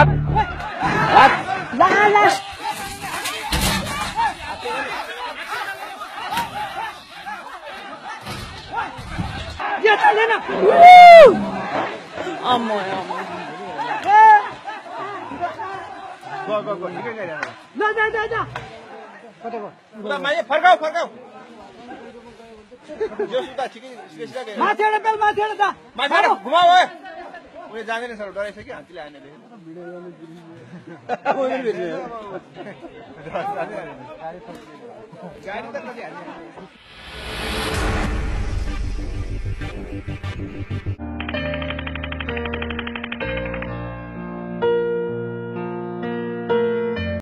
हात माथि बेल माथि उयो जाँदैन सर डराइसक्यो हात्तीले आएन गाडी त कति हाल्ने